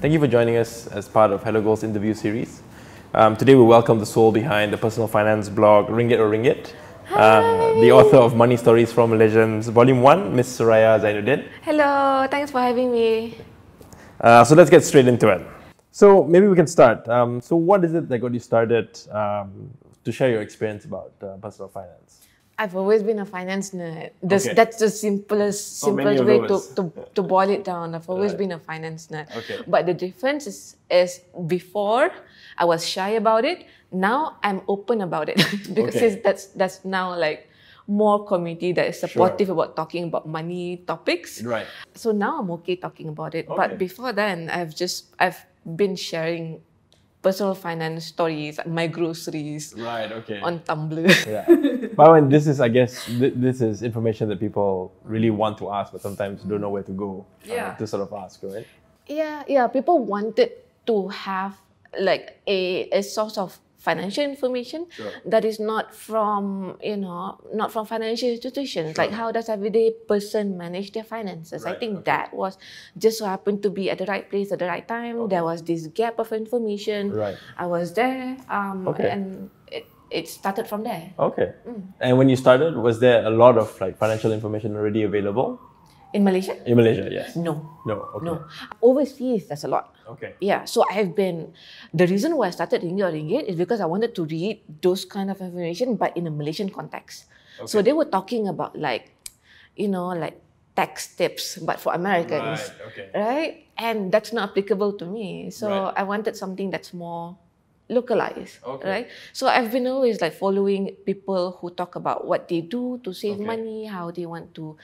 Thank you for joining us as part of HelloGold's interview series. Um, today we welcome the soul behind the personal finance blog Ringgit or Ringgit, uh, the author of Money Stories from Legends, Volume 1, Miss Suraya Zainuddin. Hello, thanks for having me. Uh, so let's get straight into it. So maybe we can start. Um, so what is it that got you started um, to share your experience about uh, personal finance? I've always been a finance nerd. That's, Okay. that's the simplest, simplest way to, to, to boil it down. I've always Right. been a finance nerd. Okay. But the difference is, is before I was shy about it. Now I'm open about it because Okay. that's that's now like more community that is supportive about talking about money topics. Right. So now I'm okay talking about it. But before then, I've just I've been sharing personal finance stories, my groceries Right, okay. on Tumblr. yeah. But when this is, I guess, th- this is information that people really want to ask, but sometimes don't know where to go uh, Yeah. to sort of ask, right? Yeah, yeah. People wanted to have like a, a source of financial information Sure. that is not from you know not from financial institutions. Like how does everyday person manage their finances? I think okay. that was just so happened to be at the right place at the right time. There was this gap of information. Right. I was there, um, Okay. and it, it started from there. Okay. And when you started, was there a lot of like financial information already available In Malaysia? in Malaysia? Yes. No, No. Okay. no. Overseas, that's a lot. Okay. Yeah, so I've been the reason why I started Ringgit or Ringgit is because I wanted to read those kind of information, but in a Malaysian context. Okay. So they were talking about like, you know, like tax tips, but for Americans, Right, okay. right? And that's not applicable to me. So Right. I wanted something that's more localized, Okay. right? So I've been always like following people who talk about what they do to save Okay. money, how they want to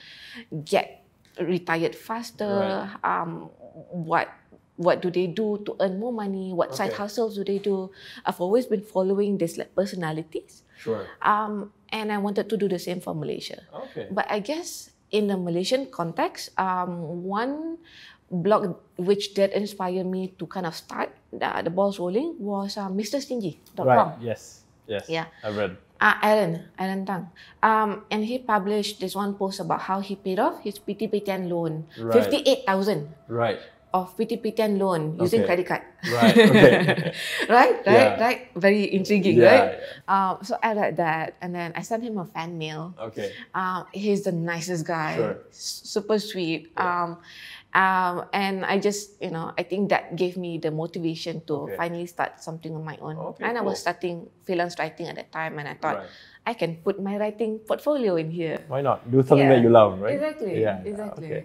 get retired faster, um, what what do they do to earn more money, what side Okay. hustles do they do. I've always been following these like personalities, Sure. um, and I wanted to do the same for Malaysia. Okay. But I guess in the Malaysian context, um, one blog which did inspire me to kind of start the, the balls rolling was uh, MrStingy.com. Right. Yes. Yes. Yeah. I've read. Uh, Aaron, Aaron Tang. Um, and he published this one post about how he paid off his PTPTN loan, Right. 58,000 Right. of PTPTN loan using Okay. credit card. Right. Okay. right, right, Yeah. right. Very intriguing, Yeah, right? yeah. Um, so I read that, and then I sent him a fan mail. Okay. Um, he's the nicest guy, Sure. super sweet. Um, um, and I just, you know, I think that gave me the motivation to Okay. finally start something on my own. Okay, and I was cool. starting freelance writing at that time, and I thought Right. I can put my writing portfolio in here. Why not do something Yeah. that you love, right? Exactly. Yeah. Exactly. Okay.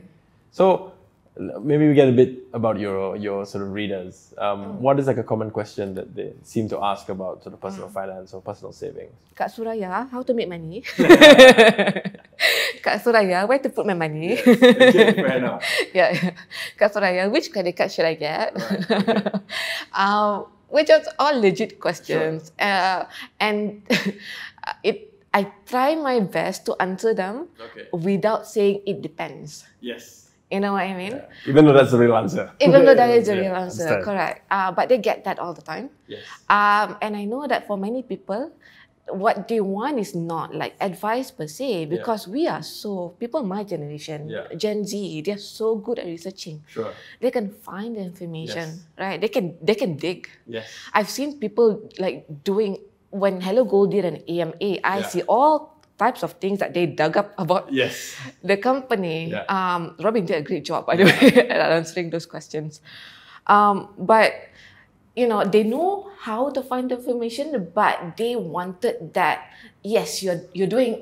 So maybe we get a bit about your your sort of readers. Um, Mm. What is like a common question that they seem to ask about sort of personal Mm. finance or personal savings? Kak Suraya, how to make money? Kak Suraya, where to put my money? Okay, fair enough. yeah, yeah. Kak Suraya, which credit card should I get? um, which are all legit questions. Uh, and it, I try my best to answer them Okay. without saying it depends. Yes. You know what I mean? Even though that's the real answer. Even though that is the Yeah, real answer, understand. correct. Uh, but they get that all the time. Yes. Um, and I know that for many people, what they want is not like advice per se, because we are so people my generation, Yeah. Gen Z, they're so good at researching. Sure. They can find the information, Yes. right? They can they can dig. Yes. I've seen people like doing when HelloGold did an AMA. I Yeah. see all types of things that they dug up about Yes. the company. Yeah. Um, Robin did a great job, by the way, at answering those questions. Um, but you know, they know how to find the information, but they wanted that. Yes, you're you're doing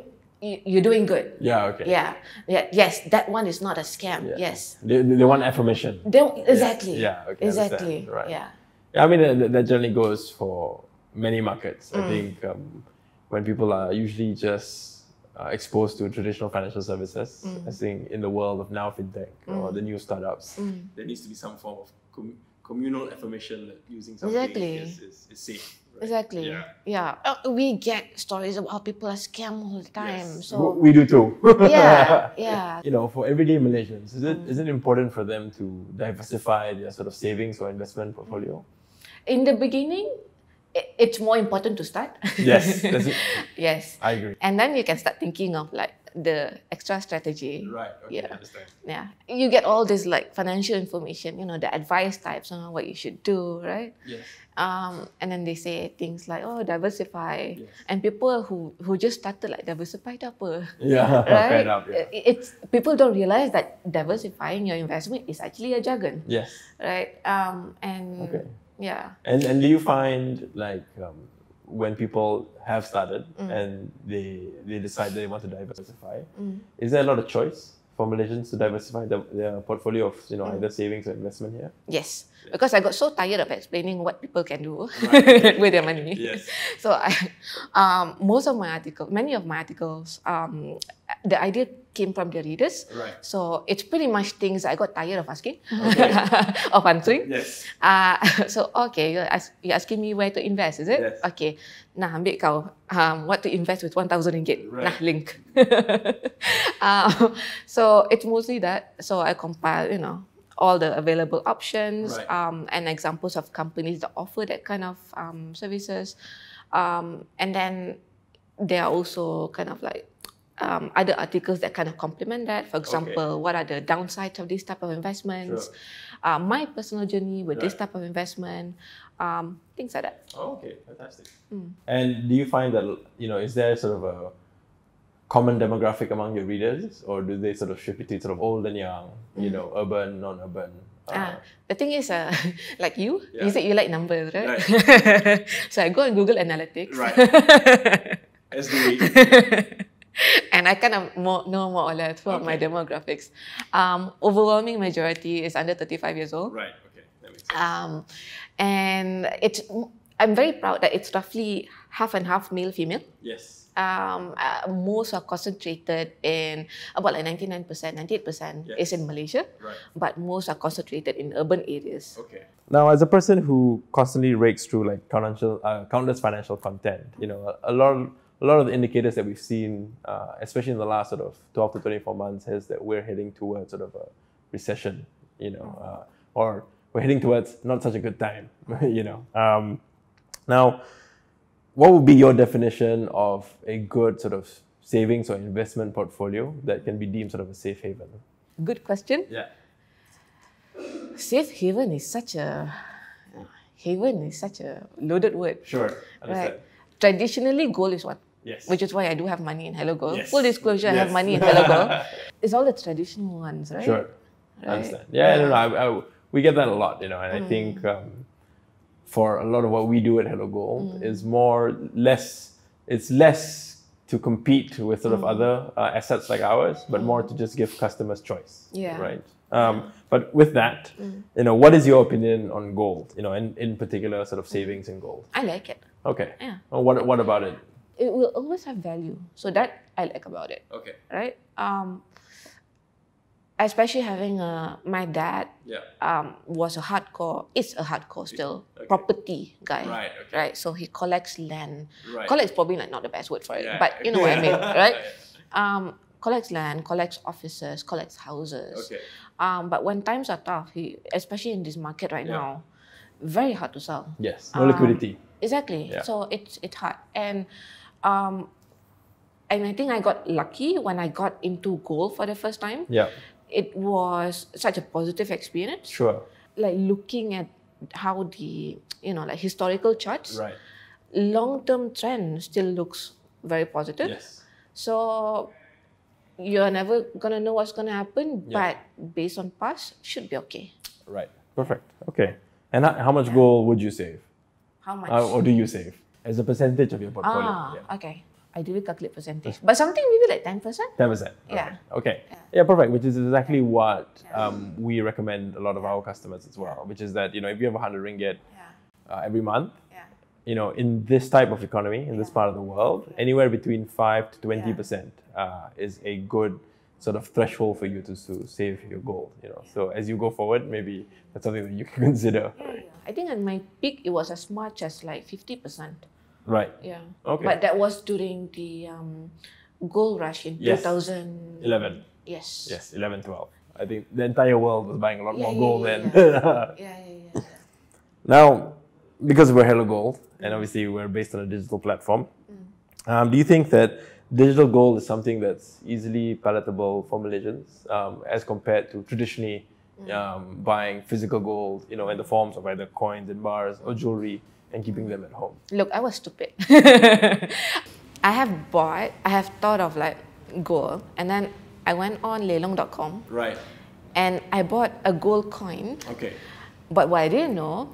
you- you're doing good. Yeah. Okay. Yeah, yeah. Yes, that one is not a scam. Yeah. Yes, They, they want affirmation. they, exactly. Yeah, okay, exactly. Right. Yeah. Yeah, I mean that, that generally goes for many markets. Mm. I think um, when people are usually just uh, exposed to traditional financial services, Mm. I think in the world of now fintech or the new startups, there needs to be some form of com- communal affirmation that using something Exactly. is, is, is safe. right? Exactly. Yeah. Yeah. Uh, we get stories about how people are scammed all the time. Yes. So we do too. yeah, yeah. You know, for everyday Malaysians, is it Mm. is it important for them to diversify their sort of savings or investment portfolio? In the beginning, it, it's more important to start. Yes, that's it. yes. I agree. And then you can start thinking of like the extra strategy. Right. Okay. Yeah. Understand. Yeah. You get all this like financial information, you know, the advice types on what you should do, right? Yes. Um, and then they say things like, oh, diversify. Yes. And people who, who just started like diversify tu apa? Yeah. Right? Fair enough. Yeah. It's people don't realize that diversifying your investment is actually a jargon, Yes. right? Um, and Okay. Yeah, And and do you find like um, when people have started Mm. and they they decide they want to diversify, Mm. is there a lot of choice for Malaysians to diversify the, their portfolio of you know Mm. either savings or investment here? yes. Because I got so tired of explaining what people can do with their money. Yes. So I, um, most of my articles, many of my articles, um, the idea came from the readers. Right. So it's pretty much things I got tired of asking, of answering. Yes. Uh, so okay, you're, ask, you're asking me where to invest, is it? Yes. Okay. Nah, ambil kau. Um, what to invest with 1,000 ringgit. Right. Nah, link. um, so it's mostly that. So I compile, you know, all the available options Right. um, and examples of companies that offer that kind of um, services. Um, and then there are also kind of like um, other articles that kind of complement that. For example, what are the downsides of this type of investments? Sure. Uh, my personal journey with this type of investment, um, things like that. Oh, okay, fantastic. Mm. And do you find that you know is there sort of a common demographic among your readers, or do they sort of shift between sort of old and young, you know, urban, non-urban? Uh, Mm. Ah, the thing is, uh, like you, Yeah. you said you like numbers, right? so I go on Google Analytics. Right. As do we. and I kind of more, know more or less what my demographics. Um, overwhelming majority is under 35 years old. right. Okay. That makes sense. Um, and it's, I'm very proud that it's roughly half and half male female. yes. Um, uh, most are concentrated in about like 99%, 98% is in Malaysia, Right. but most are concentrated in urban areas. Okay. Now, as a person who constantly rakes through like financial, uh, countless financial content, you know, a, a lot, of, a lot of the indicators that we've seen, uh, especially in the last sort of twelve to twenty-four months, is that we're heading towards sort of a recession, you know, uh, or we're heading towards not such a good time, you know. Um, now, what would be your definition of a good sort of savings or investment portfolio that can be deemed sort of a safe haven? Good question. Yeah. Safe haven is such a haven is such a loaded word. Sure. Right. Traditionally, gold is one. Yes. Which is why I do have money in HelloGold. Yes. Full disclosure, I have money in HelloGold. It's all the traditional ones, right? Sure. I understand. Yeah, no, no, I, I, we get that a lot, you know, and I think um, for a lot of what we do at HelloGold is more, less, it's less to compete with sort of other uh, assets like ours, but more to just give customers choice. Yeah. Right. Um, but with that, you know, what is your opinion on gold? You know, in, in particular, sort of savings in gold. I like it. Okay. Yeah. Well, what what about it? It will always have value. So that I like about it, Okay. right? Um, especially having a my dad Yeah. um, was a hardcore, is a hardcore still Okay. property guy. Right, okay. Right. So he collects land. Right. Collects probably like not the best word for it, Yeah. but you know what I mean, right? Um, collects land, collects offices, collects houses. Okay. Um, but when times are tough, he, especially in this market right Yeah. now, very hard to sell. Yes. No Um, liquidity. Exactly. Yeah. So it's it's hard, and um, and I think I got lucky when I got into gold for the first time. Yeah. It was such a positive experience. Sure. Like looking at how the you know like historical charts, Right. long term trend still looks very positive. Yes. So you're never gonna know what's gonna happen, Yeah. but based on past, should be okay. Right. Perfect. Okay. And how, much gold would you save? How much? Uh, or do you save as a percentage of your portfolio? ah, Yeah. okay. I didn't calculate percentage, but something maybe like ten percent. Ten percent. Yeah. Okay. Yeah. Perfect. Which is exactly what um, we recommend a lot of our customers as well. Which is that you know if you have a hundred ringgit Yeah. uh, every month, Yeah. you know in this type of economy in this part of the world, anywhere between five to twenty percent uh, is a good sort of threshold for you to, to save your gold. You know. So as you go forward, maybe that's something that you can consider. Yeah, I think at my peak it was as much as like fifty percent. Right. Yeah. Okay. But that was during the um, gold rush in Yes. two thousand. Eleven. Yes. Yes, 11, 12. I think the entire world was buying a lot Yeah, more yeah, gold yeah, then. Yeah, yeah, yeah. yeah. now, because we're Hello Gold, and obviously we're based on a digital platform, um, do you think that digital gold is something that's easily palatable for Malaysians um, as compared to traditionally um, buying physical gold, you know, in the forms of either coins and bars or jewelry and keeping them at home? Look, I was stupid. I have bought, I have thought of like gold, and then I went on lelong.com Right. and I bought a gold coin. Okay. But what I didn't know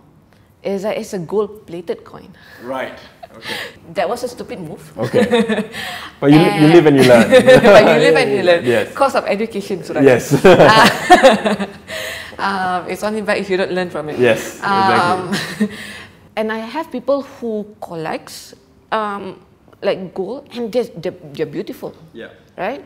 is that it's a gold plated coin. Right. Okay. That was a stupid move. Okay. But you, you live and you learn. but you live and you learn. Yes. Cost of education, Suraj. Yes. Um, it's only bad if you don't learn from it. yes. Um, Exactly. and I have people who collects um, like gold, and they're, they're, they're beautiful, yeah. right?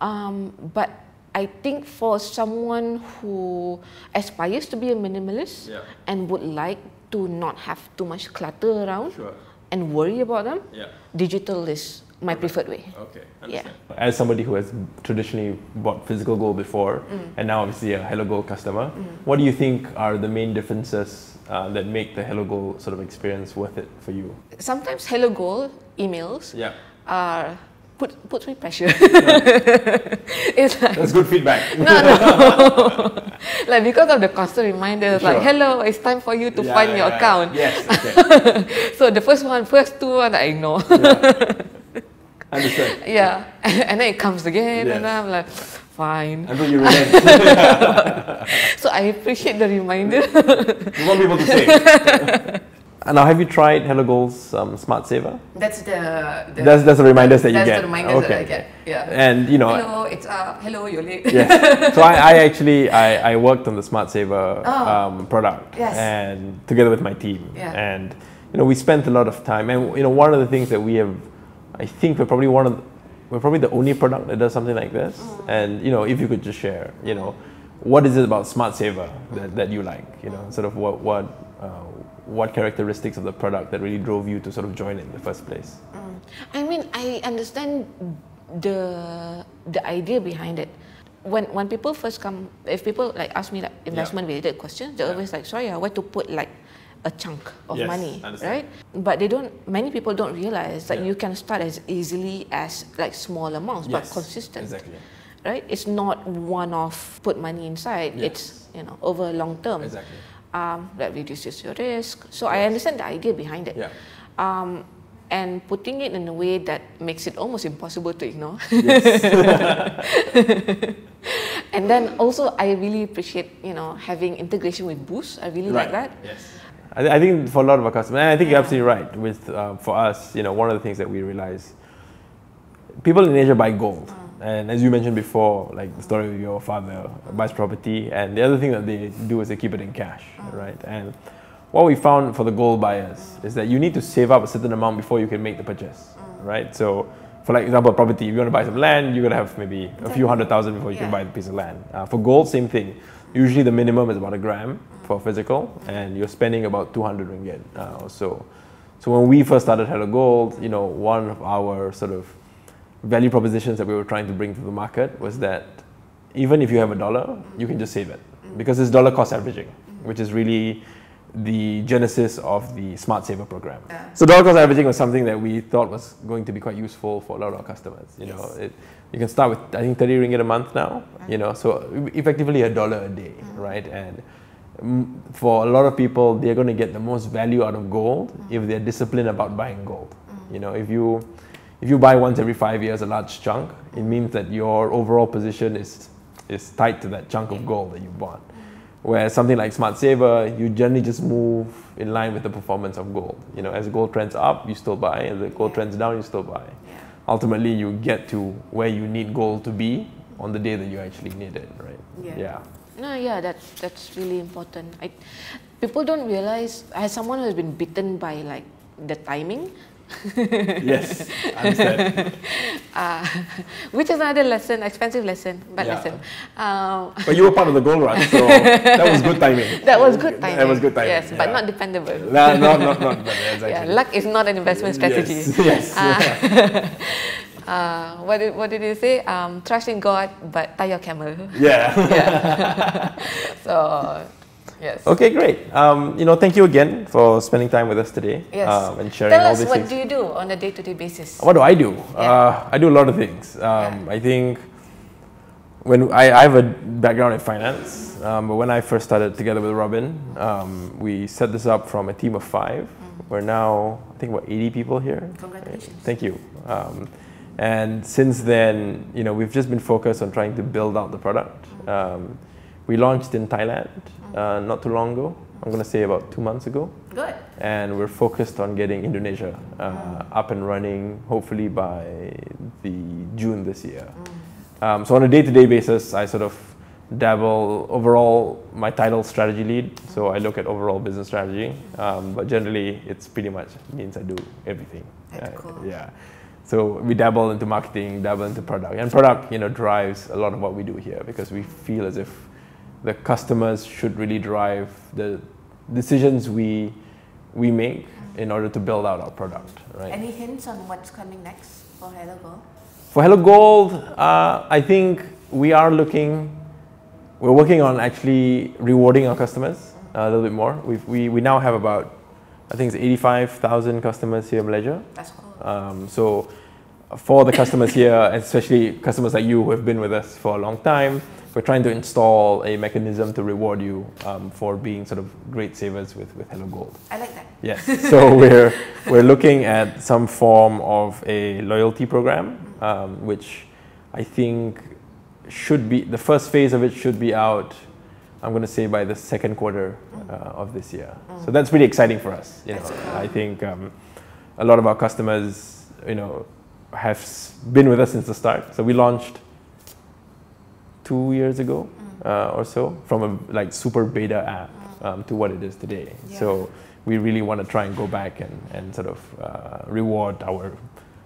Um, but I think for someone who aspires to be a minimalist Yeah. and would like to not have too much clutter around Sure. and worry about them, Yeah. digital is my preferred way. Okay, Yeah. As somebody who has traditionally bought physical gold before, and now obviously a HelloGold customer, what do you think are the main differences uh, that make the HelloGold sort of experience worth it for you? Sometimes HelloGold emails Yeah, are put puts me pressure. it's like that's good feedback. no, no. like because of the constant reminders, like Sure. hello, it's time for you to Yeah, find yeah, your yeah. account. Yes, okay. so the first one, first two one, I ignore. Understand. yeah, and then it comes again, and Yes. I'm like, fine. Until you relent. So I appreciate the reminder. you want people to save. And now, have you tried HelloGold's um, SmartSaver? that's the, the That's, that's the reminders that you that's get. the reminders okay. that I get. Yeah. And you know, hello, it's uh, hello, you're late. yes. So I, I actually I, I worked on the SmartSaver Oh. um, product Yes. and together with my team. Yeah. And you know we spent a lot of time and you know one of the things that we have I think we're probably one of the, we're probably the only product that does something like this. Mm. And you know if you could just share, you know, what is it about SmartSaver that, that you like? You know, sort of what what uh, what characteristics of the product that really drove you to sort of join it in the first place? Mm. I mean, I understand the the idea behind it. When when people first come, if people like ask me like investment related questions, they're always like, "Sorry, where to put like a chunk of Yes, money, right?" But they don't. Many people don't realize that Yeah. you can start as easily as like small amounts, but consistent. Exactly. Right? It's not one off put money inside. Yes. It's you know over long term. Exactly. Um, that reduces your risk. So I understand the idea behind it Yeah. um, and putting it in a way that makes it almost impossible to ignore. and then also, I really appreciate you know having integration with Boost. I really like that. Yes. I, th- I think for a lot of our customers, and I think you're absolutely right. With uh, for us, you know, one of the things that we realize, people in Asia buy gold, and as you mentioned before, like the story of your father buys property, and the other thing that they do is they keep it in cash, right? And what we found for the gold buyers is that you need to save up a certain amount before you can make the purchase, right? So. For like example, property, if you want to buy some land, you're gonna have maybe a few hundred thousand before you can buy the piece of land. Uh, for gold, same thing. Usually the minimum is about a gram for physical, and you're spending about 200 ringgit uh, or so. So when we first started HelloGold, you know, one of our sort of value propositions that we were trying to bring to the market was that even if you have a dollar, you can just save it because it's dollar cost averaging, which is really the genesis of the SmartSaver program. So dollar cost averaging was something that we thought was going to be quite useful for a lot of our customers. You know, it, you can start with I think 30 ringgit a month now. You know, so effectively a dollar a day, mm-hmm. right? And for a lot of people, they're going to get the most value out of gold mm-hmm. if they're disciplined about buying gold. Mm-hmm. You know, if you if you buy once every five years a large chunk, it means that your overall position is is tied to that chunk of gold that you bought. Whereas something like SmartSaver, you generally just move in line with the performance of gold. You know, as gold trends up, you still buy. As the gold trends down, you still buy. Ultimately, you get to where you need gold to be on the day that you actually need it, right? Yeah. Yeah. No, yeah, that's that's really important. I, people don't realize as someone who has been bitten by like the timing, yes. Understand. uh, which is another lesson, expensive lesson, bad Yeah. lesson. Um, But you were part of the gold run, so that was good timing. that was good timing. That was good timing. Yes, but not dependable. No, no, no, not exactly. Yeah, luck is not an investment strategy. Yes. yes. Uh, what did what did you say? Um, trust in God, but tie your camel. Yeah. yeah. So Yes. Okay, great. Um, you know, thank you again for spending time with us today Yes. um, and sharing Tell all us these what things. do you do on a day-to-day basis? What do I do? Yeah. Uh, I do a lot of things. Um, I think when I, I have a background in finance, um, but when I first started together with Robin, um, we set this up from a team of 5 We're now, I think, about 80 people here. Congratulations. Thank you. Um, and since then, you know, we've just been focused on trying to build out the product. Um, we launched in Thailand uh, not too long ago. I'm going to say about two months ago Good. and we're focused on getting Indonesia uh, up and running, hopefully by the June this year. Um, so on a day-to-day basis, I sort of dabble overall. My title strategy lead, so I look at overall business strategy. Um, but generally, it's pretty much means I do everything. That's Uh. Yeah. So we dabble into marketing, dabble into product, and product, you know, drives a lot of what we do here because we feel as if the customers should really drive the decisions we we make in order to build out our product, right? Any hints on what's coming next for Hello Go? For HelloGold, uh, I think we are looking, we're working on actually rewarding our customers uh, a little bit more. We've, we we now have about, I think it's 85,000 customers here in Malaysia. That's cool. Um, so for the customers here, especially customers like you who have been with us for a long time, we're trying to install a mechanism to reward you um, for being sort of great savers with, with HelloGold. I like that. Yes. so we're we're looking at some form of a loyalty program, um, which I think should be the first phase of it should be out. I'm going to say by the second quarter uh, of this year. So that's pretty exciting for us. You know, cool. I think um, a lot of our customers, you know, have been with us since the start. So we launched two years ago uh, or so from a like super beta app um, to what it is today. Yeah. So we really want to try and go back and, and sort of uh, reward our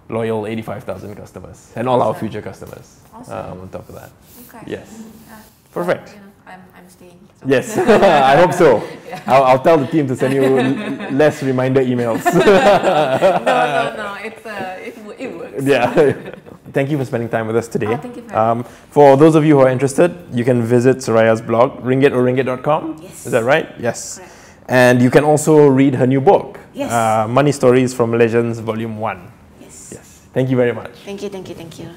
loyal 85,000 customers and all our future customers Awesome. um, on top of that. Okay. Yes. Yeah. Perfect. Well, you know, I'm, I'm staying. so- Yes, I hope so. I'll, I'll tell the team to send you less reminder emails. no, no, no. It's uh, it, it works. yeah. Thank you for spending time with us today. Oh, thank you for um, For those of you who are interested, you can visit Suraya's blog, ringgitohringgit.com. Yes. Is that right? Yes. Correct. And you can also read her new book, Yes. uh, Money Stories from Legends, Volume 1. Yes. Yes. Thank you very much. Thank you, thank you, thank you.